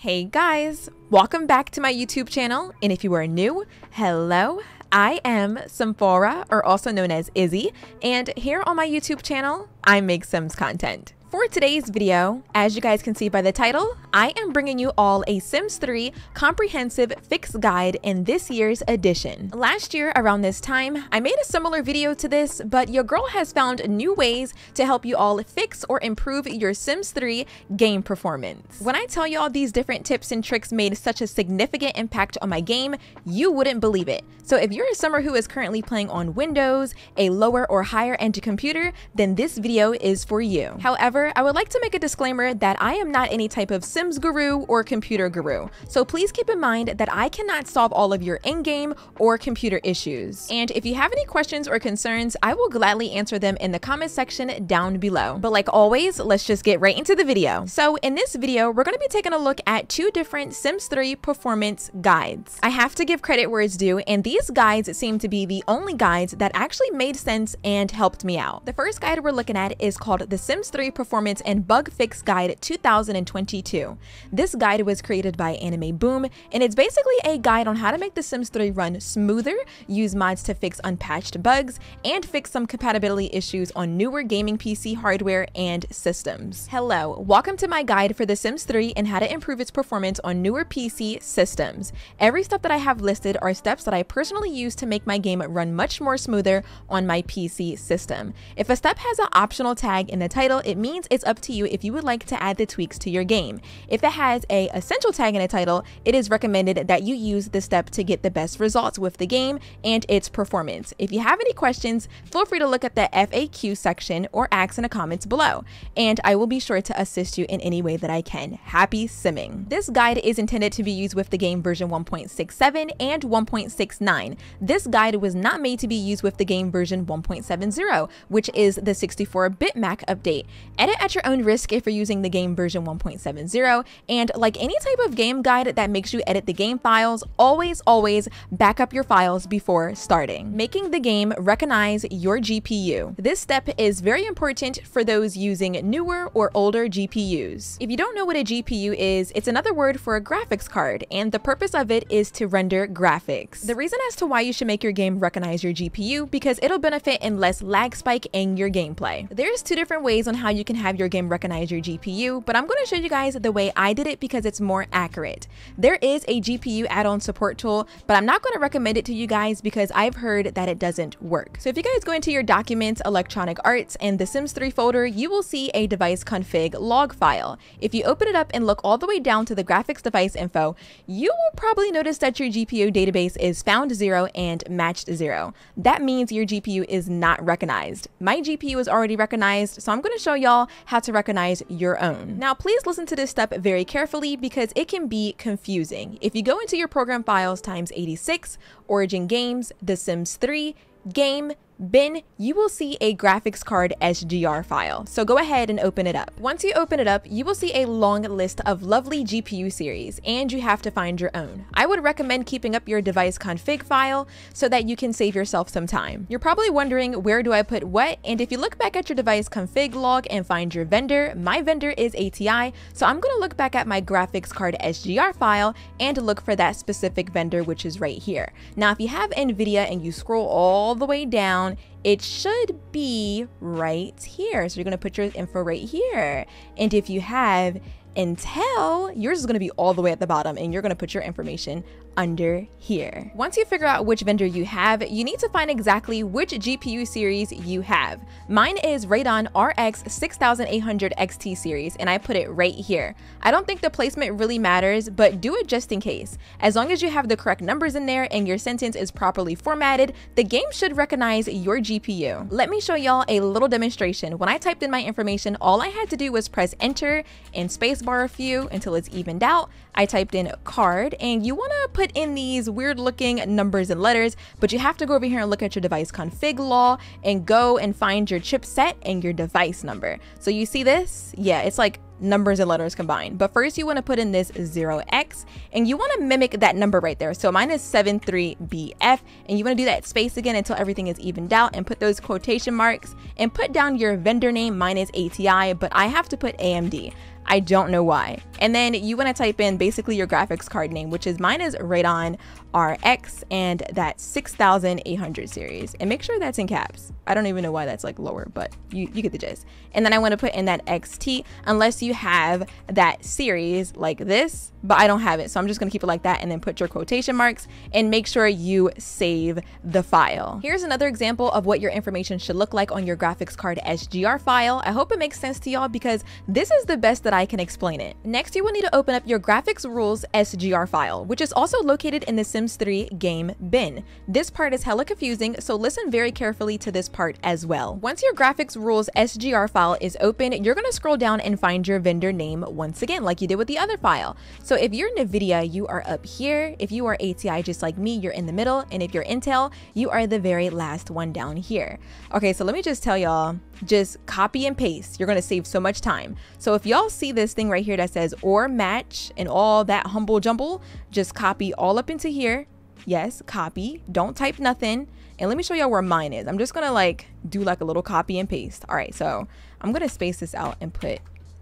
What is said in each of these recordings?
Hey guys, welcome back to my YouTube channel. And if you are new, hello, I am Simphora, or also known as Izzy. And here on my YouTube channel, I make Sims content. For today's video, as you guys can see by the title, I am bringing you all a Sims 3 comprehensive fix guide in this year's edition. Last year around this time, I made a similar video to this, but your girl has found new ways to help you all fix or improve your Sims 3 game performance. When I tell you all these different tips and tricks made such a significant impact on my game, you wouldn't believe it. So if you're a simmer who is currently playing on Windows, a lower or higher end computer, then this video is for you. However, I would like to make a disclaimer that I am not any type of Sims guru or computer guru, so please keep in mind that I cannot solve all of your in-game or computer issues. And if you have any questions or concerns, I will gladly answer them in the comment section down below. But like always, let's just get right into the video. So in this video, we're going to be taking a look at two different Sims 3 performance guides. I have to give credit where it's due, and these guides seem to be the only guides that actually made sense and helped me out. The first guide we're looking at is called the Sims 3 Performance Performance and Bug Fix Guide 2022. This guide was created by Anime Boom, and it's basically a guide on how to make The Sims 3 run smoother, use mods to fix unpatched bugs, and fix some compatibility issues on newer gaming PC hardware and systems. Hello, welcome to my guide for The Sims 3 and how to improve its performance on newer PC systems. Every step that I have listed are steps that I personally use to make my game run much more smoother on my PC system. If a step has an optional tag in the title, it means means it's up to you if you would like to add the tweaks to your game. If it has a essential tag in a title, it is recommended that you use this step to get the best results with the game and its performance. If you have any questions, feel free to look at the FAQ section or ask in the comments below, and I will be sure to assist you in any way that I can. Happy simming! This guide is intended to be used with the game version 1.67 and 1.69. This guide was not made to be used with the game version 1.70, which is the 64-bit Mac update. Edit at your own risk if you're using the game version 1.70, and like any type of game guide that makes you edit the game files, always, always back up your files before starting. Making the game recognize your GPU. This step is very important for those using newer or older GPUs. If you don't know what a GPU is, it's another word for a graphics card, and the purpose of it is to render graphics. The reason as to why you should make your game recognize your GPU because it'll benefit in less lag spike in your gameplay. There's two different ways on how you can have your game recognize your GPU, but I'm going to show you guys the way I did it because it's more accurate. There is a GPU add-on support tool, but I'm not going to recommend it to you guys because I've heard that it doesn't work. So if you guys go into your documents, electronic arts, and the Sims 3 folder, you will see a device config log file. If you open it up and look all the way down to the graphics device info, you will probably notice that your GPU database is found zero and matched zero. That means your GPU is not recognized. My GPU is already recognized, so I'm going to show y'all how to recognize your own. Now, please listen to this step very carefully because it can be confusing. If you go into your program files times 86, Origin Games, The Sims 3, Game, bin, you will see a graphics card SGR file. So go ahead and open it up. Once you open it up, you will see a long list of lovely GPU series, and you have to find your own. I would recommend keeping up your device config file so that you can save yourself some time. You're probably wondering where do I put what, and if you look back at your device config log and find your vendor, my vendor is ATI, so I'm gonna look back at my graphics card SGR file and look for that specific vendor, which is right here. Now, if you have NVIDIA and you scroll all the way down, down, it should be right here. So you're gonna put your info right here. And if you have Intel, yours is gonna be all the way at the bottom and you're gonna put your information under here. Once you figure out which vendor you have, you need to find exactly which GPU series you have. Mine is Radeon RX 6800 XT series and I put it right here. I don't think the placement really matters, but do it just in case. As long as you have the correct numbers in there and your sentence is properly formatted, the game should recognize your GPU. Let me show y'all a little demonstration. When I typed in my information, all I had to do was press enter and spacebar a few until it's evened out. I typed in card and you wanna put in these weird looking numbers and letters, but you have to go over here and look at your device config log and go and find your chipset and your device number. So you see this? Yeah, it's like numbers and letters combined. But first you want to put in this 0x and you want to mimic that number right there. So mine is 73BF and you want to do that space again until everything is evened out and put those quotation marks and put down your vendor name. Mine is ATI, but I have to put AMD. I don't know why. And then you want to type in basically your graphics card name, which is mine is Radeon RX and that 6800 series. And make sure that's in caps. I don't even know why that's like lower, but you, you get the gist. And then I want to put in that XT unless you have that series like this, but I don't have it. So I'm just going to keep it like that and then put your quotation marks and make sure you save the file. Here's another example of what your information should look like on your graphics card SGR file. I hope it makes sense to y'all because this is the best that I can explain it. Next, you will need to open up your graphics rules SGR file, which is also located in the Sims 3 game bin. This part is hella confusing, so listen very carefully to this part as well. Once your graphics rules SGR file is open, you're gonna scroll down and find your vendor name once again, like you did with the other file. So if you're NVIDIA, you are up here. If you are ATI just like me, you're in the middle. And if you're Intel, you are the very last one down here. Okay, so let me just tell y'all, just copy and paste. You're gonna save so much time. So if y'all see this thing right here that says or match and all that humble jumble, just copy all up into here. Yes, copy. Don't type nothing. And let me show y'all where mine is. I'm just gonna like do like a little copy and paste. All right, so I'm gonna space this out and put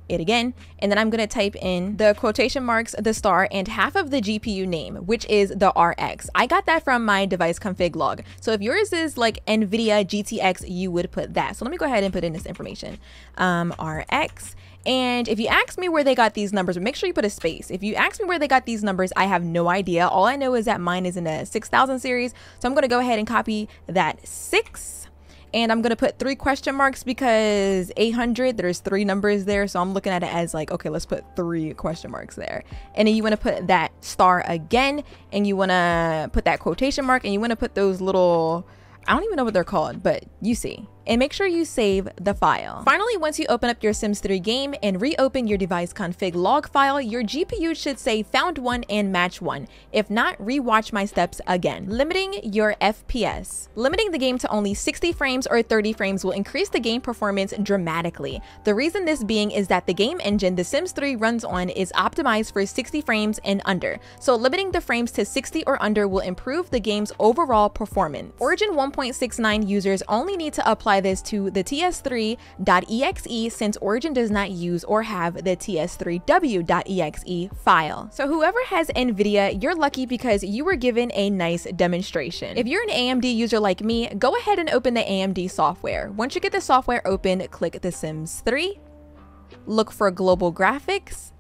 it again, and then I'm gonna type in the quotation marks, the star, and half of the GPU name, which is the RX. I got that from my device config log. So if yours is like NVIDIA GTX, you would put that. So let me go ahead and put in this information. Um, RX. And if you ask me where they got these numbers, make sure you put a space. If you ask me where they got these numbers, I have no idea. All I know is that mine is in a 6000 series. So I'm going to go ahead and copy that six and I'm gonna put three question marks because 800 there's three numbers there so I'm looking at it as like okay let's put three question marks there and then you want to put that star again and you want to put that quotation mark and you want to put those little I don't even know what they're called but you see and make sure you save the file. Finally, once you open up your Sims 3 game and reopen your device config log file, your GPU should say found one and match one. If not, rewatch my steps again. Limiting your FPS. Limiting the game to only 60 frames or 30 frames will increase the game performance dramatically. The reason this being is that the game engine The Sims 3 runs on is optimized for 60 frames and under, so limiting the frames to 60 or under will improve the game's overall performance. Origin 1.69 users only need to apply apply this to the ts3.exe since Origin does not use or have the ts3w.exe file. So whoever has NVIDIA, you're lucky because you were given a nice demonstration. If you're an AMD user like me, go ahead and open the AMD software. Once you get the software open, click The Sims 3, look for Global Graphics,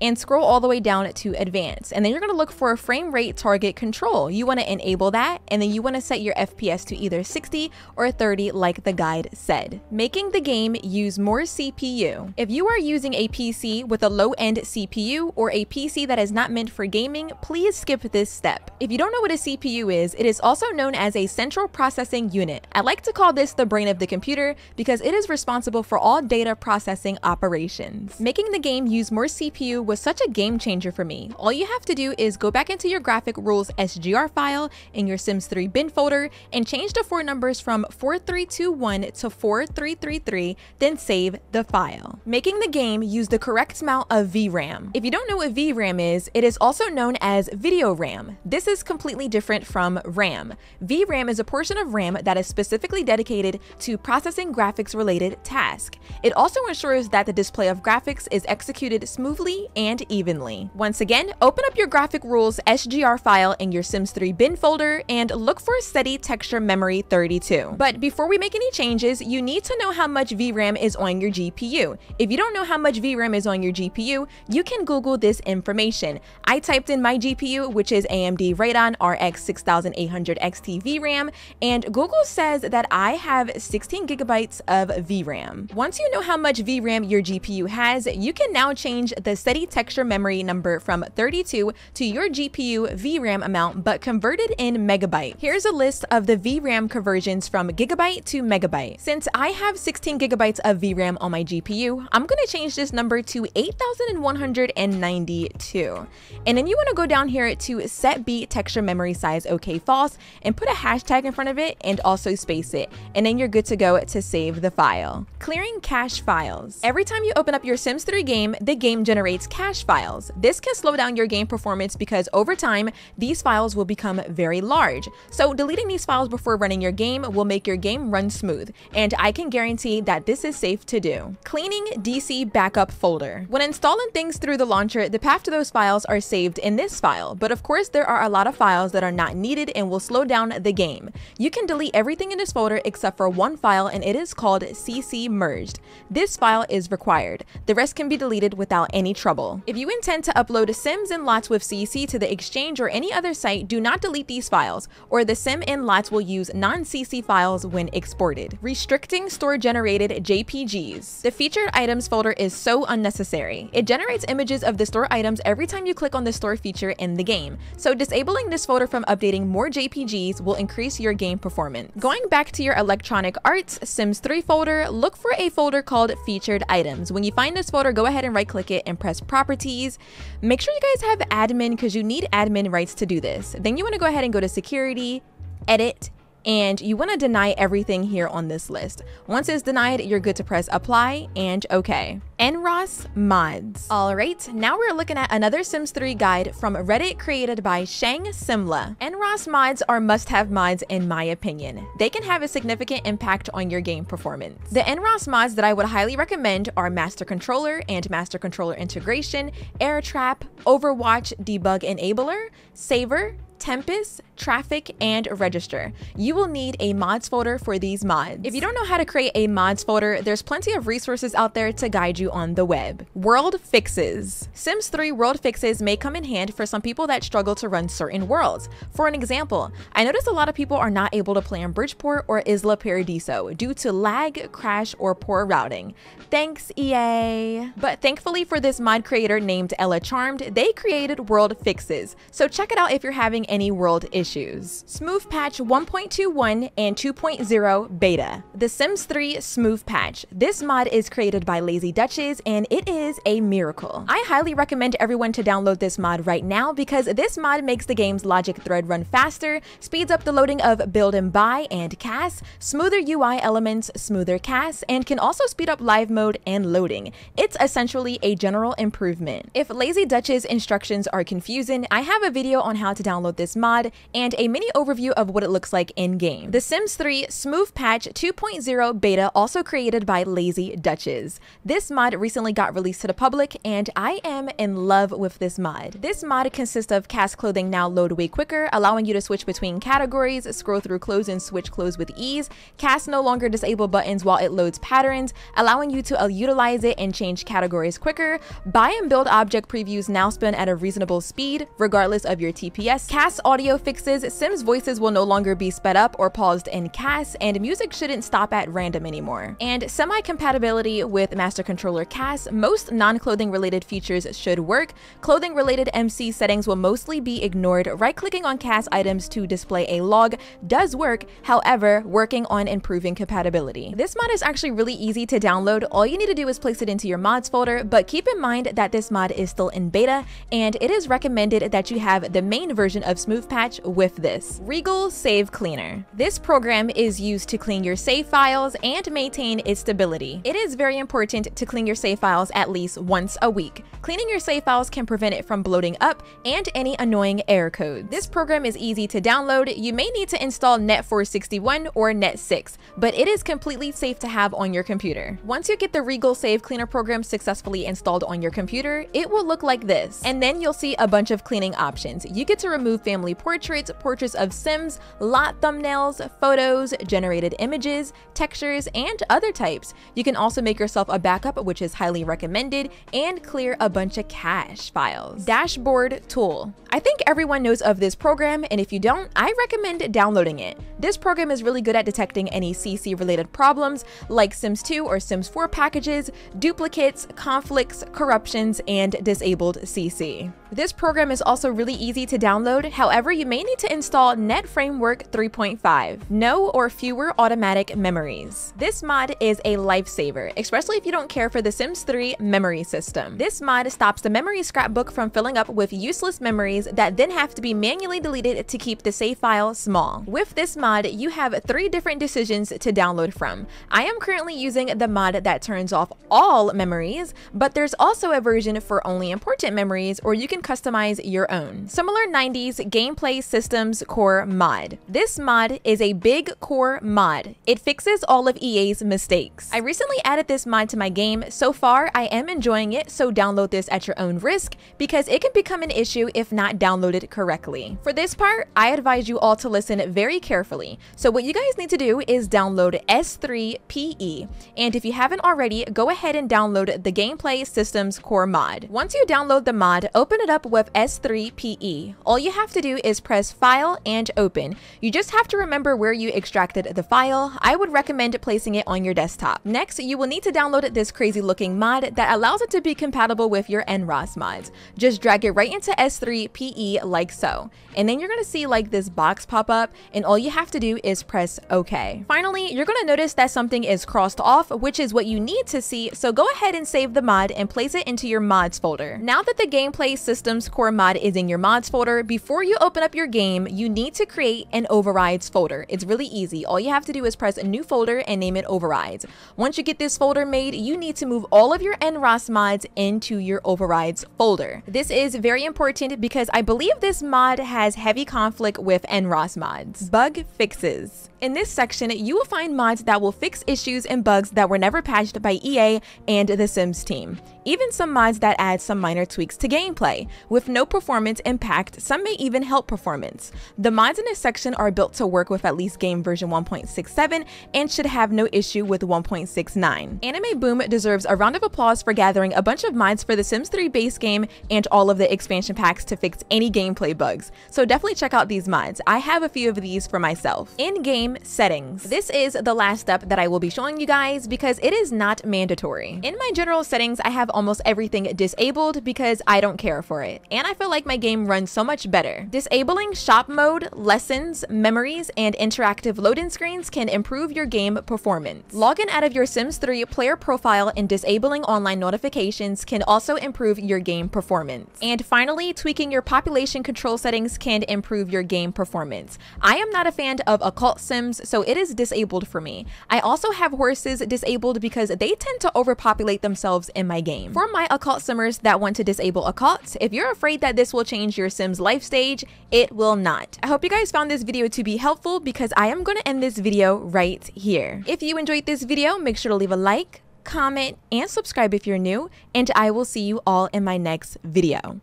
and scroll all the way down to advanced. And then you're gonna look for a frame rate target control. You wanna enable that, and then you wanna set your FPS to either 60 or 30 like the guide said, making the game use more CPU. If you are using a PC with a low-end CPU or a PC that is not meant for gaming, please skip this step. If you don't know what a CPU is, it is also known as a central processing unit. I like to call this the brain of the computer because it is responsible for all data processing operations. Making the game use more CPU was such a game changer for me. All you have to do is go back into your graphic rules SGR file in your Sims 3 bin folder and change the four numbers from 4321 to 4333, then save the file. Making the game use the correct amount of VRAM. If you don't know what VRAM is, it is also known as video RAM. This is completely different from RAM. VRAM is a portion of RAM that is specifically dedicated to processing graphics related tasks. It also ensures that the display of graphics is executed smoothly and evenly. Once again, open up your graphic rules SGR file in your Sims 3 bin folder and look for steady texture memory 32. But before we make any changes, you need to know how much VRAM is on your GPU. If you don't know how much VRAM is on your GPU, you can Google this information. I typed in my GPU, which is AMD Radeon RX 6800 XT VRAM, and Google says that I have 16 gigabytes of VRAM. Once you know how much VRAM your GPU has, you can now change the steady texture memory number from 32 to your GPU VRAM amount but converted in megabyte. Here's a list of the VRAM conversions from gigabyte to megabyte. Since I have 16 gigabytes of VRAM on my GPU, I'm going to change this number to 8192. And then you want to go down here to set B texture memory size OK false and put a hashtag in front of it and also space it. And then you're good to go to save the file. Clearing cache files. Every time you open up your Sims 3 game, the game generates cache files. This can slow down your game performance because over time, these files will become very large. So deleting these files before running your game will make your game run smooth, and I can guarantee that this is safe to do. Cleaning DC backup folder. When installing things through the launcher, the path to those files are saved in this file, but of course there are a lot of files that are not needed and will slow down the game. You can delete everything in this folder except for one file and it is called CC merged. This file is required. The rest can be deleted without any trouble. If you intend to upload Sims and Lots with CC to the Exchange or any other site, do not delete these files, or the Sim and Lots will use non-CC files when exported. Restricting store-generated JPGs. The featured items folder is so unnecessary. It generates images of the store items every time you click on the store feature in the game, so disabling this folder from updating more JPGs will increase your game performance. Going back to your Electronic Arts Sims 3 folder, look for a folder called Featured Items. When you find this folder, go ahead and right click it and press Properties. Make sure you guys have admin because you need admin rights to do this. Then you want to go ahead and go to Security, Edit, and you want to deny everything here on this list. Once it's denied, you're good to press apply and okay. NRaas mods. All right, now we're looking at another Sims 3 guide from Reddit created by Shang Simla. NRaas mods are must-have mods in my opinion. They can have a significant impact on your game performance. The NRaas mods that I would highly recommend are Master Controller and Master Controller Integration, ErrorTrap, Overwatch Debug Enabler, Saver, Tempest, Traffic, and Register. You will need a mods folder for these mods. If you don't know how to create a mods folder, there's plenty of resources out there to guide you on the web. World Fixes. Sims 3 world fixes may come in hand for some people that struggle to run certain worlds. For an example, I noticed a lot of people are not able to play on Bridgeport or Isla Paradiso due to lag, crash, or poor routing. Thanks, EA! But thankfully for this mod creator named Ellacharmed, they created World Fixes, so check it out if you're having any world issues. Smooth Patch 1.21 and 2.0 Beta. The Sims 3 Smooth Patch. This mod is created by Lazy Duchess and it is a miracle. I highly recommend everyone to download this mod right now because this mod makes the game's logic thread run faster, speeds up the loading of build and buy and CAS, smoother UI elements, smoother CAS, and can also speed up live mode and loading. It's essentially a general improvement. If Lazy Duchess instructions are confusing, I have a video on how to download this mod and a mini overview of what it looks like in-game. The Sims 3 Smooth Patch 2.0 beta also created by Lazy Duchess. This mod recently got released to the public and I am in love with this mod. This mod consists of CAS clothing now load way quicker, allowing you to switch between categories, scroll through clothes and switch clothes with ease. CAS no longer disable buttons while it loads patterns, allowing you to uh, utilize it and change categories quicker. Buy and build object previews now spin at a reasonable speed, regardless of your TPS. CAS audio fixes, Sims voices will no longer be sped up or paused in CAS, and music shouldn't stop at random anymore. And semi-compatibility with Master Controller CAS, most non-clothing related features should work. Clothing related MC settings will mostly be ignored. Right-clicking on CAS items to display a log does work, however, working on improving compatibility. This mod is actually really easy to download. All you need to do is place it into your mods folder, but keep in mind that this mod is still in beta, and it is recommended that you have the main version of Smooth Patch with this. Regul Save Cleaner. This program is used to clean your save files and maintain its stability. It is very important to clean your save files at least once a week. Cleaning your save files can prevent it from bloating up and any annoying error codes. This program is easy to download. You may need to install Net461 or Net6, but it is completely safe to have on your computer. Once you get the Regul Save Cleaner program successfully installed on your computer, it will look like this. And then you'll see a bunch of cleaning options. You get to remove family portraits, hundreds portraits of Sims, lot thumbnails, photos, generated images, textures, and other types. You can also make yourself a backup, which is highly recommended, and clear a bunch of cache files. Dashboard Tool. I think everyone knows of this program, and if you don't, I recommend downloading it. This program is really good at detecting any CC related problems like Sims 2 or Sims 4 packages, duplicates, conflicts, corruptions, and disabled CC. This program is also really easy to download, however, you may need to install Net Framework 3.5, no or fewer automatic memories. This mod is a lifesaver, especially if you don't care for the Sims 3 memory system. This mod stops the memory scrapbook from filling up with useless memories that then have to be manually deleted to keep the save file small. With this mod, you have three different decisions to download from. I am currently using the mod that turns off all memories, but there's also a version for only important memories, or you can customize your own. Simler90's Gameplay Systems Core mod. This mod is a big core mod. It fixes all of EA's mistakes. I recently added this mod to my game. So far, I am enjoying it, so download this at your own risk because it can become an issue if not downloaded correctly. For this part, I advise you all to listen very carefully. So what you guys need to do is download S3PE. And if you haven't already, go ahead and download the Gameplay Systems Core mod. Once you download the mod, open it up with S3PE. All you have to do is press File and Open. You just have to remember where you extracted the file. I would recommend placing it on your desktop. Next, you will need to download this crazy looking mod that allows it to be compatible with your NRaas mods. Just drag it right into S3PE like so. And then you're going to see like this box pop up and all you have to do is press OK. Finally, you're going to notice that something is crossed off, which is what you need to see. So go ahead and save the mod and place it into your mods folder. Now that the gameplay systems core mod is in your mods folder, before you open up your game, you need to create an overrides folder. It's really easy. All you have to do is press a new folder and name it overrides. Once you get this folder made, you need to move all of your NRaas mods into your overrides folder. This is very important because I believe this mod has heavy conflict with NRaas mods. Bug fixes. In this section, you will find mods that will fix issues and bugs that were never patched by EA and the Sims team. Even some mods that add some minor tweaks to gameplay. With no performance impact, some may even help performance. The mods in this section are built to work with at least game version 1.67 and should have no issue with 1.69. Anime Boom deserves a round of applause for gathering a bunch of mods for the Sims 3 base game and all of the expansion packs to fix any gameplay bugs. So definitely check out these mods. I have a few of these for myself. In-game settings. This is the last step that I will be showing you guys because it is not mandatory. In my general settings, I have almost everything disabled because I don't care for it, and I feel like my game runs so much better. Disabling shop mode, lessons, memories, and interactive loading screens can improve your game performance. Logging out of your Sims 3 player profile and disabling online notifications can also improve your game performance. And finally, tweaking your population control settings can improve your game performance. I am not a fan of occult sims, so it is disabled for me. I also have horses disabled because they tend to overpopulate themselves in my game. For my occult simmers that want to disable occults, if you're afraid that this will change your Sims life stage, it will not. I hope you guys found this video to be helpful because I am going to end this video right here. If you enjoyed this video, make sure to leave a like, comment, and subscribe if you're new, and I will see you all in my next video.